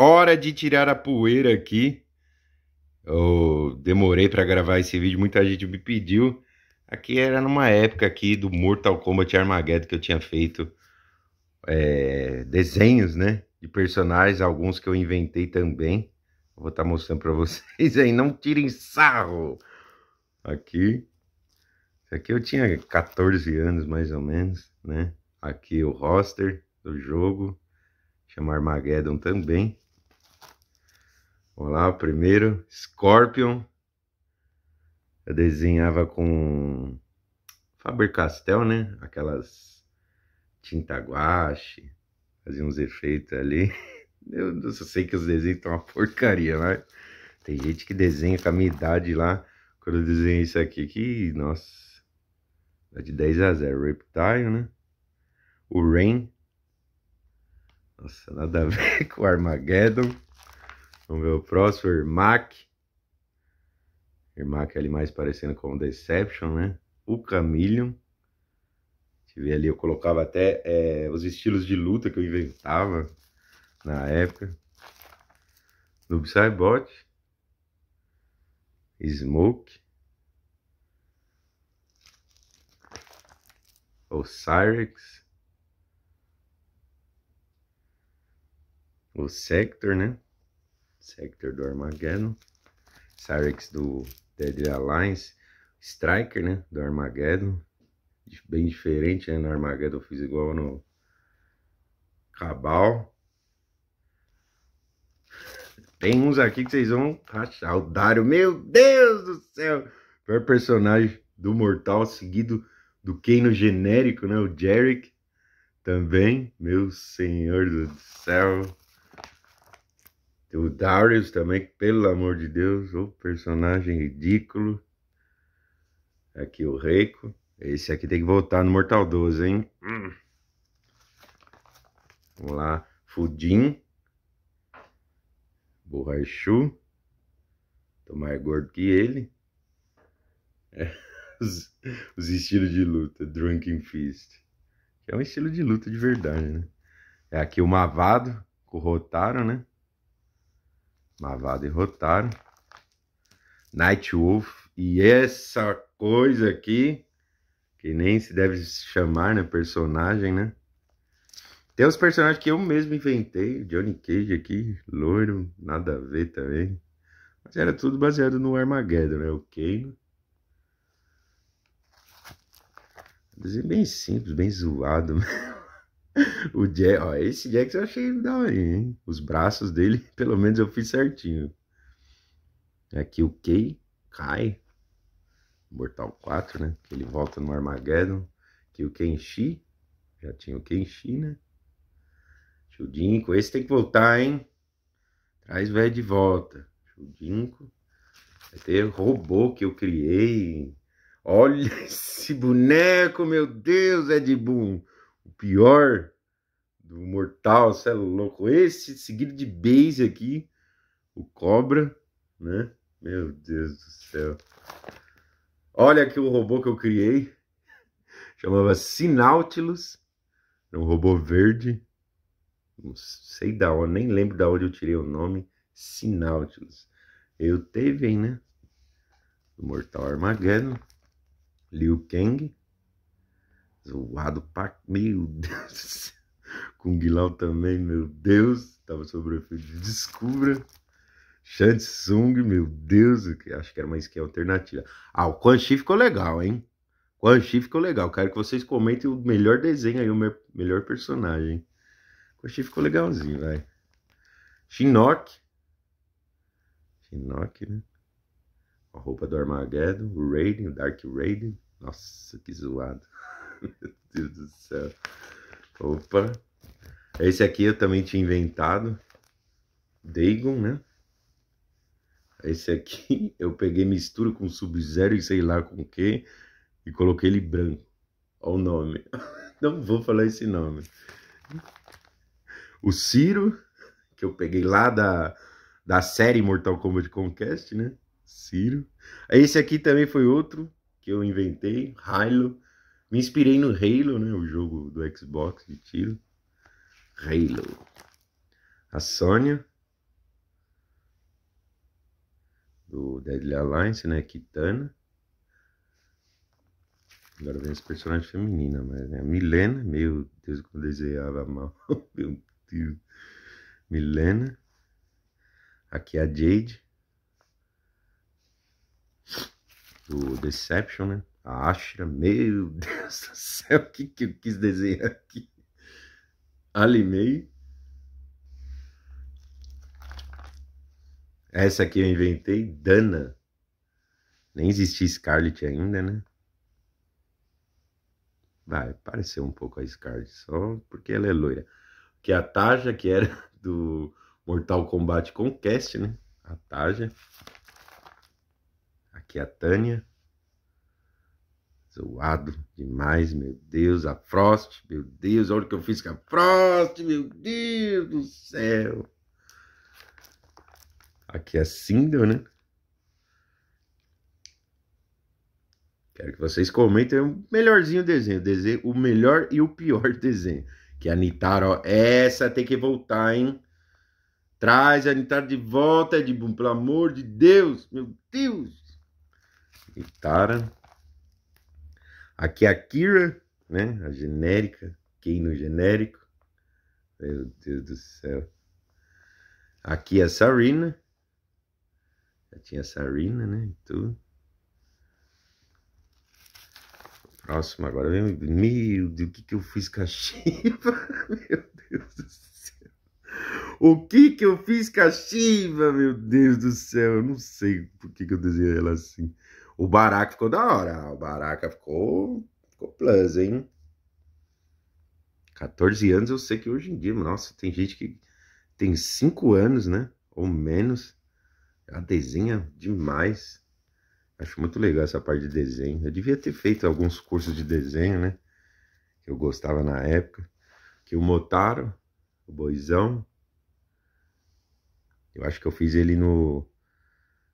hora de tirar a poeira aqui. Eu demorei para gravar esse vídeo, muita gente me pediu. Aqui era numa época aqui do Mortal Kombat Armageddon que eu tinha feito é, desenhos, né? De personagens, alguns que eu inventei também. Vou estar tá mostrando para vocês aí, não tirem sarro. Aqui. Aqui eu tinha 14 anos mais ou menos, né? Aqui o roster do jogo. Chama Armageddon também. Vamos lá, primeiro, Scorpion. Eu desenhava com Faber-Castell, né? Aquelas tinta guache, fazia uns efeitos ali. Eu, eu sei que os desenhos estão uma porcaria, mas tem gente que desenha com a minha idade lá. Quando eu desenhei isso aqui, que, nossa, de 10 a 0. Reptile, né? O Rain. Nossa, nada a ver com o Armageddon. Vamos ver o próximo, Ermac. Ermac ali mais parecendo com o Deception, né? O. Deixa eu ver ali, eu colocava até é, os estilos de luta que eu inventava na época. Noob Saibot. Smoke. Osirex. O Sector, né? Sector do Armageddon. Cyrex do Deadly Alliance. Striker, né? Do Armageddon. Bem diferente, né? No Armageddon eu fiz igual no Cabal. Tem uns aqui que vocês vão rachar. O Dario, meu Deus do céu! Pior personagem do Mortal, seguido do Kano genérico, né? O Jarek também. Meu senhor do céu. O Darius também, pelo amor de Deus, o personagem ridículo. Aqui o Reiko. Esse aqui tem que voltar no Mortal 12, hein? Hum. Vamos lá. Fudim. Borrachu. Tô mais gordo que ele. É. Os, os, estilos de luta. Drunken Fist. Que é um estilo de luta de verdade, né? É aqui o Mavado. Com o Rotaro, né? Mavado e Rotaro. Night Wolf. E essa coisa aqui, que nem se deve chamar, né? Personagem, né? Tem os personagens que eu mesmo inventei. Johnny Cage aqui, loiro, nada a ver também. Mas era tudo baseado no Armageddon, né? O Kano. Desenho bem simples, bem zoado. O Jack, ó, esse Jax eu achei da hora, hein? Os braços dele, pelo menos eu fiz certinho. Aqui o Kei cai. Mortal 4, né? Ele volta no Armageddon. Aqui o Kenshi. Já tinha o Kenshi, né? Chudinko. Esse tem que voltar, hein? Traz o velho de volta. Chudinko. Vai ter robô que eu criei. Olha esse boneco, meu Deus, Ed Boon pior do Mortal, você é louco. Esse seguido de base aqui, o Cobra, né? Meu Deus do céu. Olha aqui o robô que eu criei. Chamava Sinautilus. É um robô verde. Não sei da onde, nem lembro da onde eu tirei o nome. Sinautilus. Eu teve, né? Mortal Armageddon. Liu Kang. Zoado pra. Meu Deus. Com Guilau também, meu Deus. Tava sobre o efeito de Descubra. Shansung, meu Deus. Acho que era uma skin alternativa. Ah, o Quan Chi ficou legal, hein? Quan Chi ficou legal. Quero que vocês comentem o melhor desenho aí, o melhor personagem. Quan Chi ficou legalzinho, vai. Shinnok. Shinnok, né? A roupa do Armageddon. O Raiden, o Dark Raiden. Nossa, que zoado. Meu Deus do céu. Opa. Esse aqui eu também tinha inventado. Dagon, né? Esse aqui eu peguei mistura com Sub-Zero e sei lá com o que. E coloquei ele branco. Olha o nome. Não vou falar esse nome. O Ciro, que eu peguei lá da, da série Mortal Kombat Conquest, né? Ciro. Esse aqui também foi outro que eu inventei. Hilo. Me inspirei no Halo, né? O jogo do Xbox de tiro. Halo. A Sônia. Do Deadly Alliance, né? Kitana. Agora vem as personagens femininas, mas né? a Milena, meu Deus, como desenhava mal. meu Deus. Milena. Aqui é a Jade. Do Deception, né? A Ashra, meu Deus do céu, o que, que eu quis desenhar aqui? Alimei. Essa aqui eu inventei, Dana. Nem existia Scarlet ainda, né? Vai, pareceu um pouco a Scarlet, só porque ela é loira. Que a Taja, que era do Mortal Kombat Conquest, né? A Taja. Aqui a Tânia. Zoado demais, meu Deus. A Frost, meu Deus. Olha o que eu fiz com a Frost, meu Deus do céu. Aqui é a Sindel, né? Quero que vocês comentem o melhorzinho desenho, desenho, o melhor e o pior desenho. Que a Nitara, ó, essa tem que voltar, hein? Traz a Nitara de volta, Edbum, pelo amor de Deus, meu Deus. Nitara. Aqui é a Kira, né? A genérica, quem no genérico. Meu Deus do céu. Aqui é a Sarina. Já tinha Sarina, né? E tudo. Próximo agora. Meu Deus, o que, que eu fiz com a Shiva? Meu Deus do céu. O que que eu fiz com a Shiva? Meu Deus do céu. Eu não sei por que, que eu desenhei ela assim. O Baraka ficou da hora. O Baraka ficou. Ficou plus, hein? 14 anos eu sei que hoje em dia, nossa, tem gente que tem 5 anos, né? Ou menos ela desenha demais. Acho muito legal essa parte de desenho. Eu devia ter feito alguns cursos de desenho, né? Que eu gostava na época. Que o Motaro, o Boizão. Eu acho que eu fiz ele no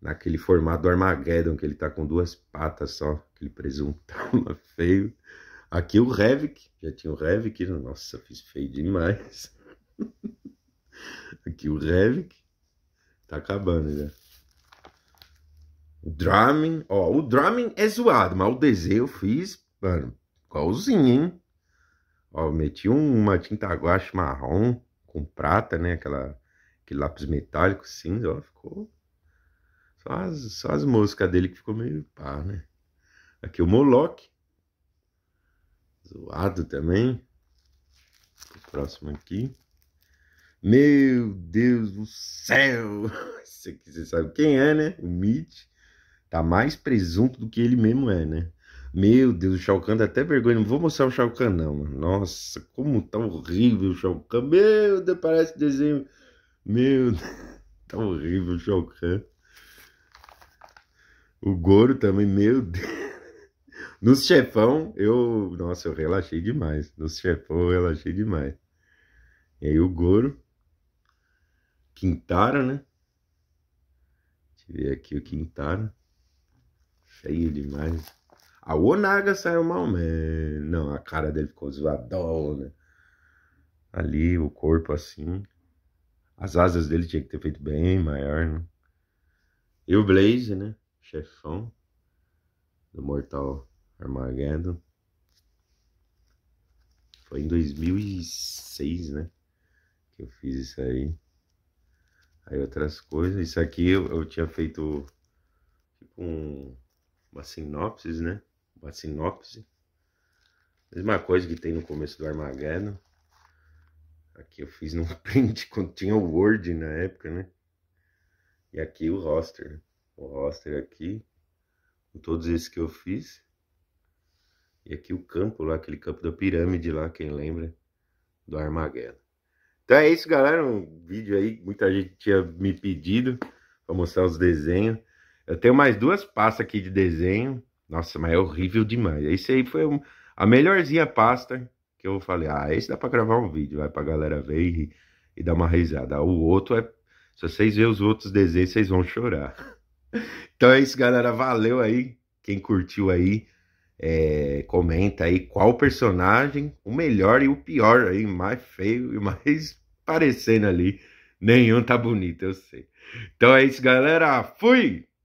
naquele formato do Armageddon, que ele tá com duas patas só, aquele presuntão feio. Aqui o Revik, já tinha o Revik, nossa, fiz feio demais. Aqui o Revik. Tá acabando já. O drumming, ó, o drumming é zoado, mas o desenho eu fiz, mano, igualzinho, hein? Ó, meti uma tinta guache marrom com prata, né? Aquela, aquele lápis metálico cinza, ó, ficou... Só as, só as moscas dele que ficou meio pá, né? Aqui o Moloch. Zoado também. O próximo aqui. Meu Deus do céu! Esse aqui você sabe quem é, né? O Mitch. Tá mais presunto do que ele mesmo é, né? Meu Deus, o Shao Kahn dá até vergonha. Não vou mostrar o Shao Kahn, não, mano. Nossa, como tá horrível o Shao Kahn. Meu Deus, parece desenho. Meu Deus, tá horrível o Shao Kahn. O Goro também, meu Deus. Nos chefão, eu. Nossa, eu relaxei demais. Nos chefão, eu relaxei demais. E aí o Goro. Quintara, né? Deixa eu ver aqui o Quintara. Feio demais. A Onaga saiu mal, man. Não, a cara dele ficou zoadona. Ali, o corpo assim. As asas dele tinha que ter feito bem maior, né? E o Blaze, né? Chefão. Do Mortal Armageddon. Foi em 2006, né? Que eu fiz isso aí. Aí outras coisas. Isso aqui eu, eu tinha feito tipo um, uma sinopse, né? Uma sinopse. Mesma coisa que tem no começo do Armageddon. Aqui eu fiz num print quando tinha o Word na época, né? E aqui o roster. O roster aqui. Com todos esses que eu fiz. E aqui o campo lá, aquele campo da pirâmide lá, quem lembra? Do Armageddon. Então é isso, galera. Um vídeo aí, muita gente tinha me pedido para mostrar os desenhos. Eu tenho mais duas pastas aqui de desenho. Nossa, mas é horrível demais. Esse aí foi um, a melhorzinha pasta que eu falei, ah, esse dá para gravar um vídeo, vai pra galera ver e, e dar uma risada. O outro é, se vocês verem os outros desenhos, vocês vão chorar. Então é isso, galera. Valeu aí. Quem curtiu aí, é, comenta aí qual personagem, o melhor e o pior aí, mais feio e mais parecendo ali. Nenhum tá bonito, eu sei. Então é isso, galera. Fui!